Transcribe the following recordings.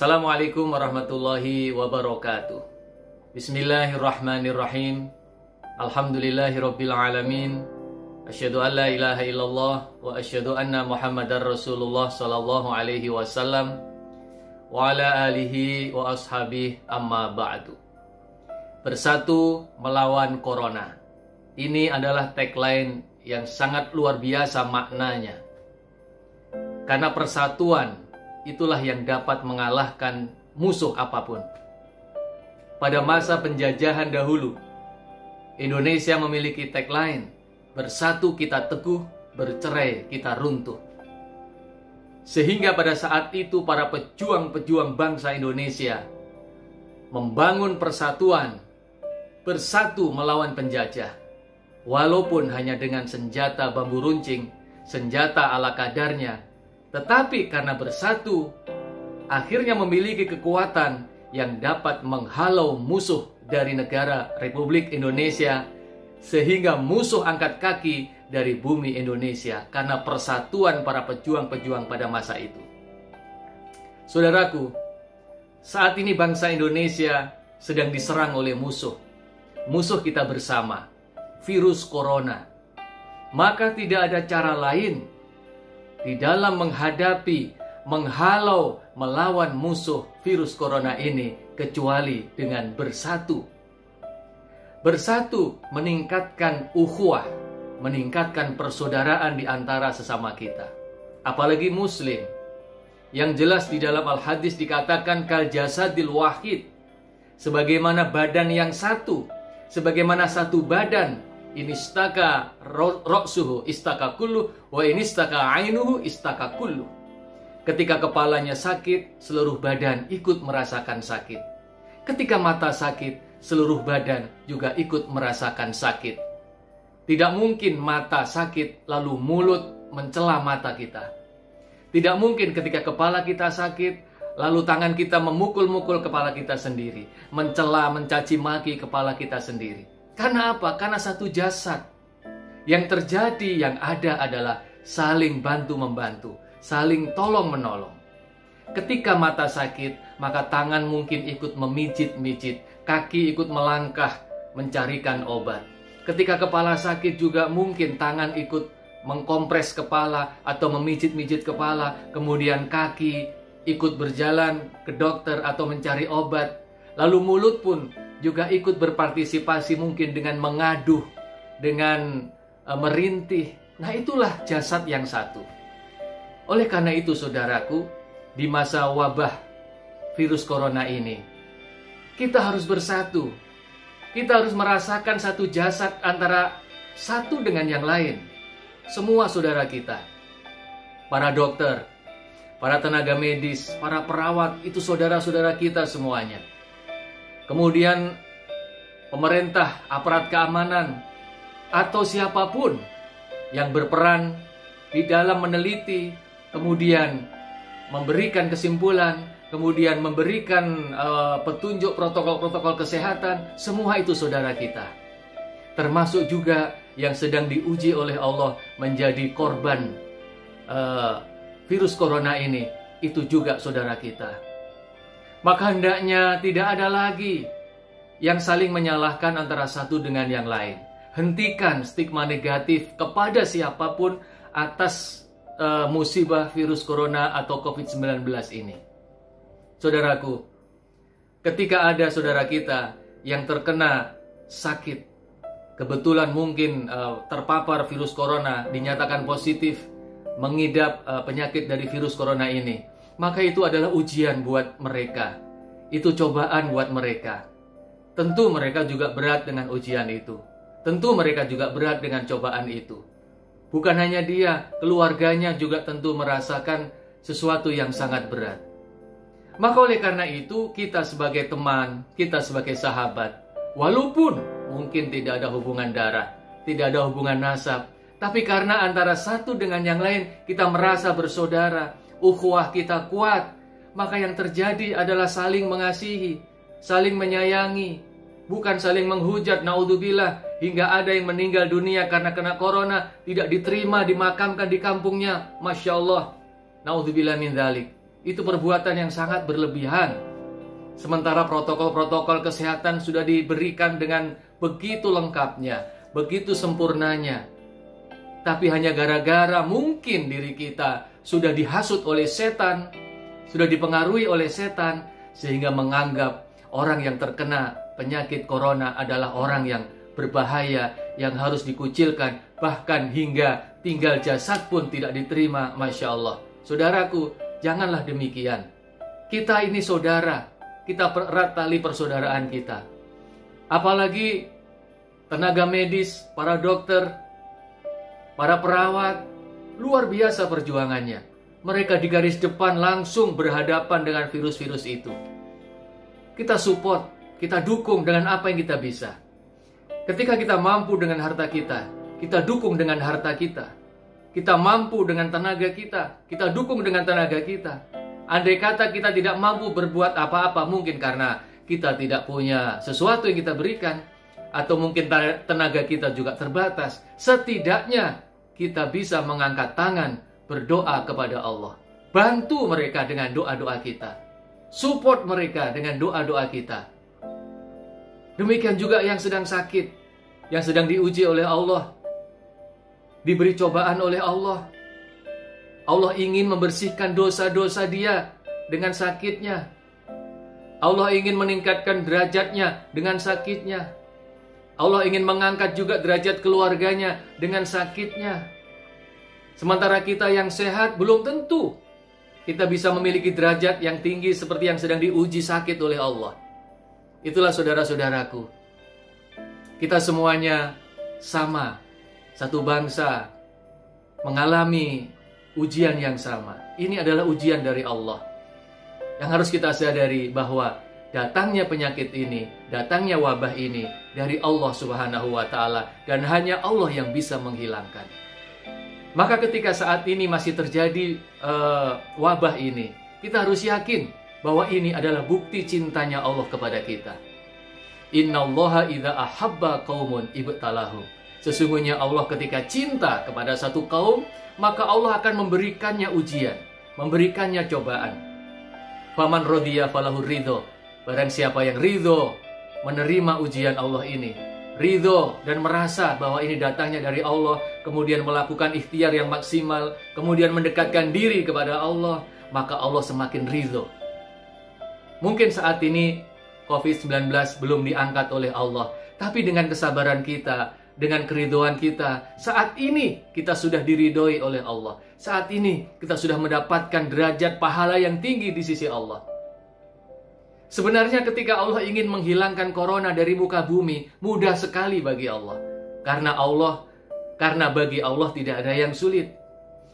Assalamualaikum warahmatullahi wabarakatuh. Bismillahirrahmanirrahim. Alhamdulillahirabbil alamin. Asyhadu an la ilaha illallah wa asyhadu anna Muhammadar Rasulullah sallallahu alaihi wasallam wa ala alihi wa ashabihi amma ba'du. Bersatu melawan corona. Ini adalah tagline yang sangat luar biasa maknanya. Karena persatuan itulah yang dapat mengalahkan musuh apa pun. Pada masa penjajahan dahulu, Indonesia memiliki tagline, bersatu kita teguh, bercerai kita runtuh. Sehingga pada saat itu para pejuang-pejuang bangsa Indonesia membangun persatuan, bersatu melawan penjajah. Walaupun hanya dengan senjata bambu runcing, senjata ala kadarnya, tetapi karena bersatu, akhirnya memiliki kekuatan yang dapat menghalau musuh dari negara Republik Indonesia, sehingga musuh angkat kaki dari bumi Indonesia karena persatuan para pejuang-pejuang pada masa itu. Saudaraku, saat ini bangsa Indonesia sedang diserang oleh musuh. Musuh kita bersama, virus corona. Maka tidak ada cara lain di dalam menghadapi, menghalau, melawan musuh virus corona ini kecuali dengan bersatu. Bersatu meningkatkan ukhuwah, meningkatkan persaudaraan di antara sesama kita. Apalagi muslim. Yang jelas di dalam al-hadis dikatakan kal jasadil wahid. Sebagaimana badan yang satu, sebagaimana satu badan ini istaka roksuhu istaka kullu wa ini istaka ainuhu istaka kullu. Ketika kepalanya sakit, seluruh badan ikut merasakan sakit. Ketika mata sakit, seluruh badan juga ikut merasakan sakit. Tidak mungkin mata sakit lalu mulut mencela mata kita. Tidak mungkin ketika kepala kita sakit, lalu tangan kita memukul-mukul kepala kita sendiri, mencela, mencaci maki kepala kita sendiri. Karena apa? Karena satu jasad. Yang terjadi yang ada adalah saling bantu-membantu, saling tolong-menolong. Ketika mata sakit, maka tangan mungkin ikut memijit-mijit, kaki ikut melangkah mencarikan obat. Ketika kepala sakit juga mungkin tangan ikut mengkompres kepala atau memijit-mijit kepala, kemudian kaki ikut berjalan ke dokter atau mencari obat. Lalu mulut pun juga ikut berpartisipasi mungkin dengan mengaduh, dengan uh, merintih. Nah, itulah jasad yang satu. Oleh karena itu, saudaraku, di masa wabah virus corona ini, kita harus bersatu. Kita harus merasakan satu jasad antara satu dengan yang lain. Semua saudara kita, para dokter, para tenaga medis, para perawat, itu saudara-saudara kita semuanya kemudian pemerintah, aparat keamanan, atau siapa pun yang berperan di dalam meneliti, kemudian memberikan kesimpulan, kemudian memberikan uh, petunjuk protokol-protokol kesehatan, semua itu saudara kita. Termasuk juga yang sedang diuji oleh Allah menjadi korban uh, virus corona ini, itu juga saudara kita maka hendaknya tidak ada lagi yang saling menyalahkan antara satu dengan yang lain. Hentikan stigma negatif kepada siapa pun atas uh, musibah virus corona atau COVID-19 ini. Saudaraku, ketika ada saudara kita yang terkena sakit, kebetulan mungkin uh, terpapar virus corona, dinyatakan positif, mengidap uh, penyakit dari virus corona ini maka itu adalah ujian buat mereka. Itu cobaan buat mereka. Tentu mereka juga berat dengan ujian itu. Tentu mereka juga berat dengan cobaan itu. Bukan hanya dia, keluarganya juga tentu merasakan sesuatu yang sangat berat. Maka oleh karena itu, kita sebagai teman, kita sebagai sahabat, walaupun mungkin tidak ada hubungan darah, tidak ada hubungan nasab, tapi karena antara satu dengan yang lain kita merasa bersaudara, ukhuwah kita kuat, maka yang terjadi adalah saling mengasihi, saling menyayangi, bukan saling menghujat naudzubillah hingga ada yang meninggal dunia karena kena corona tidak diterima dimakamkan di kampungnya masya Allah naudzubillah min dzalik Itu perbuatan yang sangat berlebihan. Sementara protokol-protokol kesehatan sudah diberikan dengan begitu lengkapnya, begitu sempurnanya. Tapi hanya gara-gara mungkin diri kita sudah dihasut oleh setan, sudah dipengaruhi oleh setan, sehingga menganggap orang yang terkena penyakit corona adalah orang yang berbahaya, yang harus dikucilkan, bahkan hingga tinggal jasad pun tidak diterima, Masya Allah. Saudaraku, janganlah demikian. Kita ini saudara, kita erat tali persaudaraan kita. Apalagi tenaga medis, para dokter, para perawat, luar biasa perjuangannya. Mereka di garis depan langsung berhadapan dengan virus-virus itu. Kita support, kita dukung dengan apa yang kita bisa. Ketika kita mampu dengan harta kita, kita dukung dengan harta kita. Kita mampu dengan tenaga kita, kita dukung dengan tenaga kita. Andai kata kita tidak mampu berbuat apa-apa, mungkin karena kita tidak punya sesuatu yang kita berikan, atau mungkin tenaga kita juga terbatas. Setidaknya kita bisa mengangkat tangan berdoa kepada Allah. Bantu mereka dengan doa-doa kita. Support mereka dengan doa-doa kita. Demikian juga yang sedang sakit yang sedang diuji oleh Allah, diberi cobaan oleh Allah. Allah ingin membersihkan dosa-dosa dia dengan sakitnya. Allah ingin meningkatkan derajatnya dengan sakitnya. Allah ingin mengangkat juga derajat keluarganya dengan sakitnya. Sementara kita yang sehat belum tentu kita bisa memiliki derajat yang tinggi seperti yang sedang diuji sakit oleh Allah. Itulah saudara-saudaraku. Kita semuanya sama, satu bangsa, mengalami ujian yang sama. Ini adalah ujian dari Allah. Yang harus kita sadari bahwa datangnya penyakit ini, datangnya wabah ini dari Allah Subhanahu wa taala dan hanya Allah yang bisa menghilangkan. Maka ketika saat ini masih terjadi uh, wabah ini, kita harus yakin bahwa ini adalah bukti cintanya Allah kepada kita. Innallaha idza ahabba qaumun ibtalahum. Sesungguhnya Allah ketika cinta kepada satu kaum, maka Allah akan memberikannya ujian, memberikannya cobaan. Faman rodiya falahu ridho. Barang siapa yang ridho menerima ujian Allah ini, ridho dan merasa bahwa ini datangnya dari Allah, kemudian melakukan ikhtiar yang maksimal, kemudian mendekatkan diri kepada Allah, maka Allah semakin ridho. Mungkin saat ini COVID-19 belum diangkat oleh Allah. Tapi dengan kesabaran kita, dengan keridoan kita, saat ini kita sudah diridhoi oleh Allah. Saat ini kita sudah mendapatkan derajat pahala yang tinggi di sisi Allah. Sebenarnya ketika Allah ingin menghilangkan corona dari muka bumi, mudah sekali bagi Allah. Karena Allah, karena bagi Allah tidak ada yang sulit.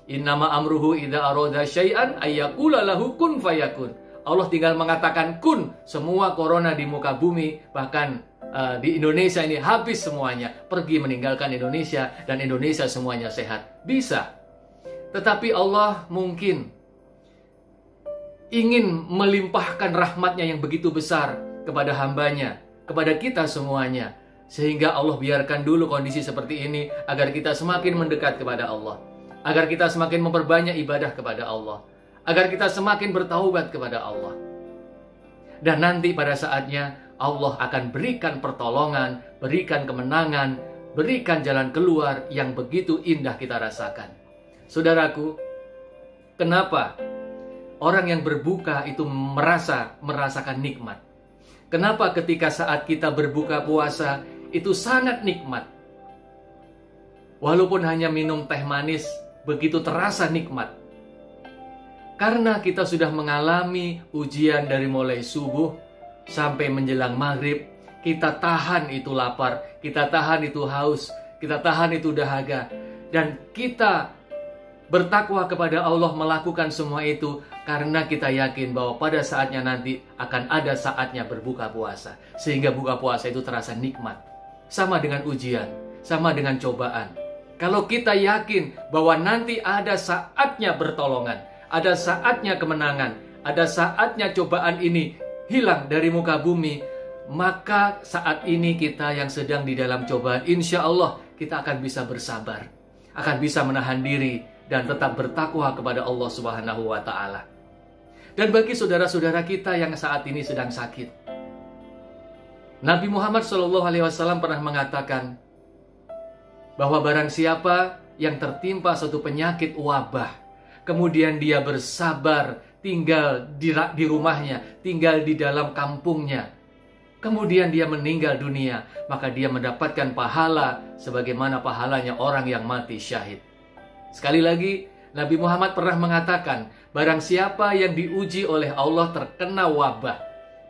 Innama amruhu idza arada syai'an ayyakula lahu kun fayakun. Allah tinggal mengatakan kun semua corona di muka bumi bahkan uh, di Indonesia ini habis semuanya pergi meninggalkan Indonesia dan Indonesia semuanya sehat bisa tetapi Allah mungkin ingin melimpahkan rahmatnya yang begitu besar kepada hambanya kepada kita semuanya sehingga Allah biarkan dulu kondisi seperti ini agar kita semakin mendekat kepada Allah agar kita semakin memperbanyak ibadah kepada Allah agar kita semakin bertaubat kepada Allah. Dan nanti pada saatnya Allah akan berikan pertolongan, berikan kemenangan, berikan jalan keluar yang begitu indah kita rasakan. Saudaraku, kenapa orang yang berbuka itu merasa merasakan nikmat? Kenapa ketika saat kita berbuka puasa itu sangat nikmat? Walaupun hanya minum teh manis, begitu terasa nikmat. Karena kita sudah mengalami ujian dari mulai subuh sampai menjelang maghrib, kita tahan itu lapar, kita tahan itu haus, kita tahan itu dahaga, dan kita bertakwa kepada Allah melakukan semua itu karena kita yakin bahwa pada saatnya nanti akan ada saatnya berbuka puasa, sehingga buka puasa itu terasa nikmat, sama dengan ujian, sama dengan cobaan. Kalau kita yakin bahwa nanti ada saatnya bertolongan, ada saatnya kemenangan, ada saatnya cobaan ini hilang dari muka bumi, maka saat ini kita yang sedang di dalam cobaan, insya Allah kita akan bisa bersabar, akan bisa menahan diri dan tetap bertakwa kepada Allah Subhanahu wa Ta'ala. Dan bagi saudara-saudara kita yang saat ini sedang sakit, Nabi Muhammad SAW pernah mengatakan bahwa barang siapa yang tertimpa satu penyakit wabah, kemudian dia bersabar tinggal di, di rumahnya, tinggal di dalam kampungnya, kemudian dia meninggal dunia, maka dia mendapatkan pahala sebagaimana pahalanya orang yang mati syahid. Sekali lagi, Nabi Muhammad pernah mengatakan, barang siapa yang diuji oleh Allah terkena wabah,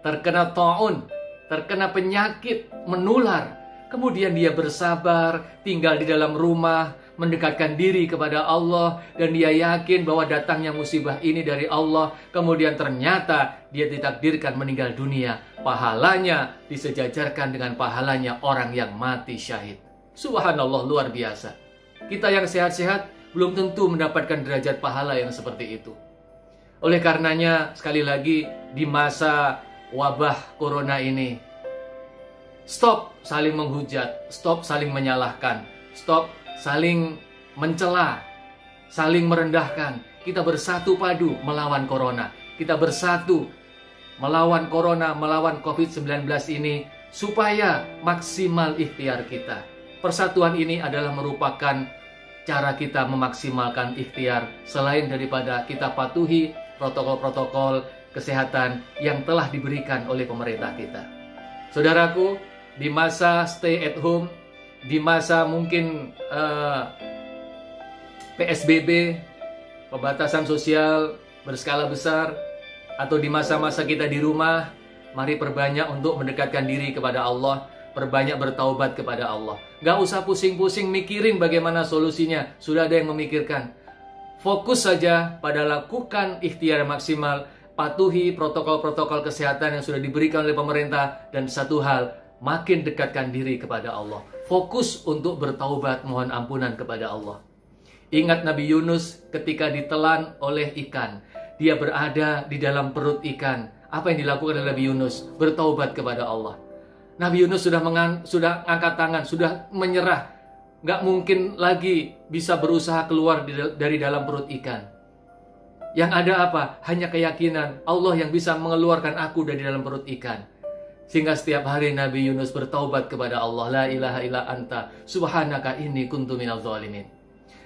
terkena ta'un, terkena penyakit menular, kemudian dia bersabar, tinggal di dalam rumah, mendekatkan diri kepada Allah dan dia yakin bahwa datangnya musibah ini dari Allah, kemudian ternyata dia ditakdirkan meninggal dunia, pahalanya disejajarkan dengan pahalanya orang yang mati syahid. Subhanallah luar biasa. Kita yang sehat-sehat belum tentu mendapatkan derajat pahala yang seperti itu. Oleh karenanya, sekali lagi di masa wabah corona ini, stop saling menghujat, stop saling menyalahkan, stop saling mencela, saling merendahkan. Kita bersatu padu melawan corona. Kita bersatu melawan corona, melawan COVID-19 ini supaya maksimal ikhtiar kita. Persatuan ini adalah merupakan cara kita memaksimalkan ikhtiar selain daripada kita patuhi protokol-protokol kesehatan yang telah diberikan oleh pemerintah kita. Saudaraku, di masa stay at home, di masa mungkin uh, eh, PSBB, pembatasan sosial berskala besar, atau di masa-masa kita di rumah, mari perbanyak untuk mendekatkan diri kepada Allah perbanyak bertaubat kepada Allah. Gak usah pusing-pusing mikirin bagaimana solusinya. Sudah ada yang memikirkan. Fokus saja pada lakukan ikhtiar maksimal, patuhi protokol-protokol kesehatan yang sudah diberikan oleh pemerintah, dan satu hal, makin dekatkan diri kepada Allah. Fokus untuk bertaubat mohon ampunan kepada Allah. Ingat Nabi Yunus ketika ditelan oleh ikan. Dia berada di dalam perut ikan. Apa yang dilakukan oleh Nabi Yunus? Bertaubat kepada Allah. Nabi Yunus sudah mengang, sudah angkat tangan, sudah menyerah. Gak mungkin lagi bisa berusaha keluar dari dalam perut ikan. Yang ada apa? Hanya keyakinan Allah yang bisa mengeluarkan aku dari dalam perut ikan. Sehingga setiap hari Nabi Yunus bertaubat kepada Allah. La ilaha illa anta subhanaka inni kuntu minal zalimin.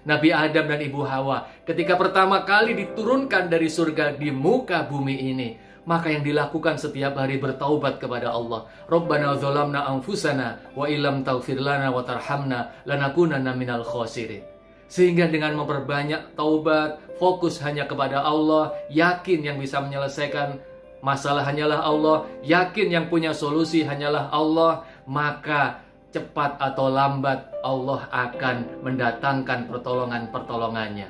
Nabi Adam dan Ibu Hawa ketika pertama kali diturunkan dari surga di muka bumi ini maka yang dilakukan setiap hari bertaubat kepada Allah. Rabbana zalamna anfusana wa ilam taghfir lana wa tarhamna lanakunanna minal khasirin. Sehingga dengan memperbanyak taubat, fokus hanya kepada Allah, yakin yang bisa menyelesaikan masalah hanyalah Allah, yakin yang punya solusi hanyalah Allah, maka cepat atau lambat Allah akan mendatangkan pertolongan-pertolongannya.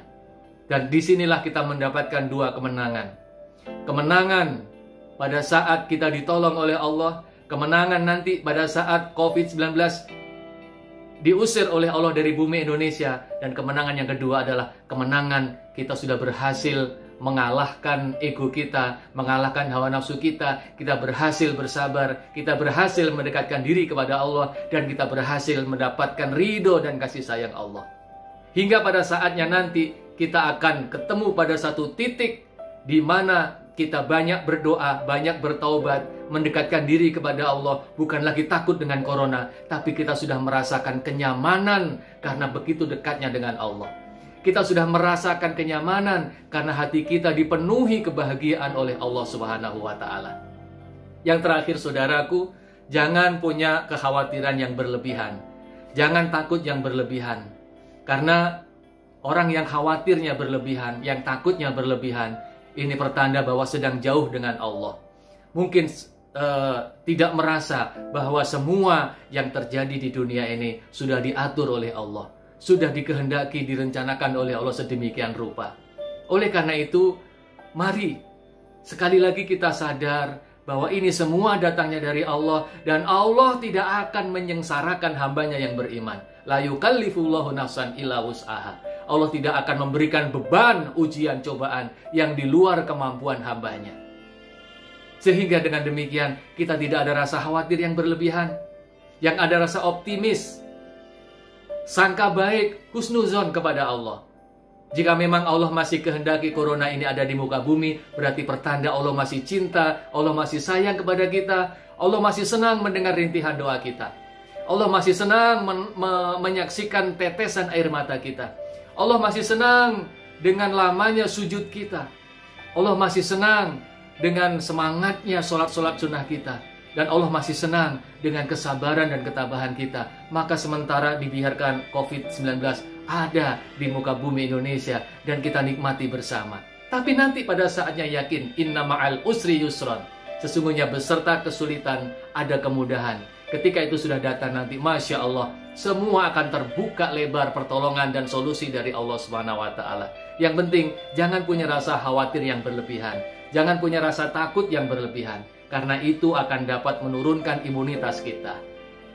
Dan di sinilah kita mendapatkan dua kemenangan kemenangan pada saat kita ditolong oleh Allah, kemenangan nanti pada saat COVID-19 diusir oleh Allah dari bumi Indonesia dan kemenangan yang kedua adalah kemenangan kita sudah berhasil mengalahkan ego kita, mengalahkan hawa nafsu kita, kita berhasil bersabar, kita berhasil mendekatkan diri kepada Allah dan kita berhasil mendapatkan ridho dan kasih sayang Allah. Hingga pada saatnya nanti kita akan ketemu pada satu titik di mana kita banyak berdoa, banyak bertaubat, mendekatkan diri kepada Allah, bukan lagi takut dengan corona, tapi kita sudah merasakan kenyamanan karena begitu dekatnya dengan Allah. Kita sudah merasakan kenyamanan karena hati kita dipenuhi kebahagiaan oleh Allah Subhanahu wa taala. Yang terakhir saudaraku, jangan punya kekhawatiran yang berlebihan. Jangan takut yang berlebihan. Karena orang yang khawatirnya berlebihan, yang takutnya berlebihan, ini pertanda bahwa sedang jauh dengan Allah. Mungkin uh, tidak merasa bahwa semua yang terjadi di dunia ini sudah diatur oleh Allah, sudah dikehendaki, direncanakan oleh Allah sedemikian rupa. Oleh karena itu, mari sekali lagi kita sadar bahwa ini semua datangnya dari Allah dan Allah tidak akan menyengsarakan hambanya yang beriman. La yukallifullahu nafsan illa wus'aha. Allah tidak akan memberikan beban ujian cobaan yang di luar kemampuan hambanya. Sehingga dengan demikian kita tidak ada rasa khawatir yang berlebihan. Yang ada rasa optimis. Sangka baik, husnuzon kepada Allah. Jika memang Allah masih kehendaki corona ini ada di muka bumi, berarti pertanda Allah masih cinta, Allah masih sayang kepada kita, Allah masih senang mendengar rintihan doa kita. Allah masih senang men me menyaksikan tetesan air mata kita. Allah masih senang dengan lamanya sujud kita. Allah masih senang dengan semangatnya sholat-sholat sunnah kita. Dan Allah masih senang dengan kesabaran dan ketabahan kita. Maka sementara dibiarkan COVID-19 ada di muka bumi Indonesia dan kita nikmati bersama. Tapi nanti pada saatnya yakin inna ma'al usri yusron. Sesungguhnya beserta kesulitan ada kemudahan. Ketika itu sudah datang nanti, masya Allah, semua akan terbuka lebar pertolongan dan solusi dari Allah Subhanahu Wa Taala. Yang penting jangan punya rasa khawatir yang berlebihan, jangan punya rasa takut yang berlebihan, karena itu akan dapat menurunkan imunitas kita.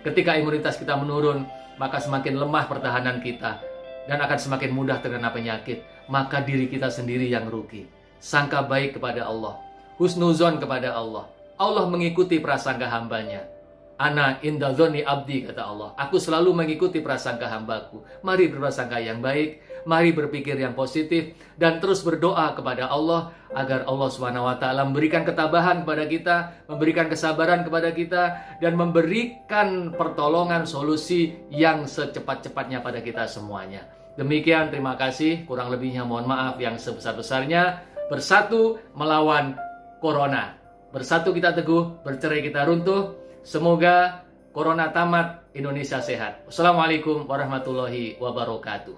Ketika imunitas kita menurun, maka semakin lemah pertahanan kita, dan akan semakin mudah terkena penyakit, maka diri kita sendiri yang rugi. Sangka baik kepada Allah, husnuzon kepada Allah. Allah mengikuti prasangka hambanya. Ana indazoni abdi kata Allah. Aku selalu mengikuti prasangka hambaku. Mari berprasangka yang baik, mari berpikir yang positif dan terus berdoa kepada Allah agar Allah taala memberikan ketabahan kepada kita, memberikan kesabaran kepada kita dan memberikan pertolongan solusi yang secepat-cepatnya pada kita semuanya. Demikian terima kasih, kurang lebihnya mohon maaf yang sebesar-besarnya. Bersatu melawan corona. Bersatu kita teguh, bercerai kita runtuh. Semoga corona tamat, Indonesia sehat. Wassalamualaikum warahmatullahi wabarakatuh.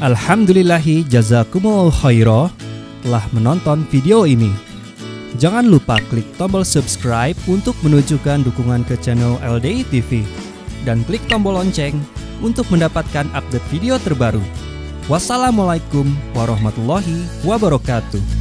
Alhamdulillahi jazakumul khairah telah menonton video ini. Jangan lupa klik tombol subscribe untuk menunjukkan dukungan ke channel LDI TV dan klik tombol lonceng untuk mendapatkan update video terbaru. Wassalamualaikum warahmatullahi wabarakatuh.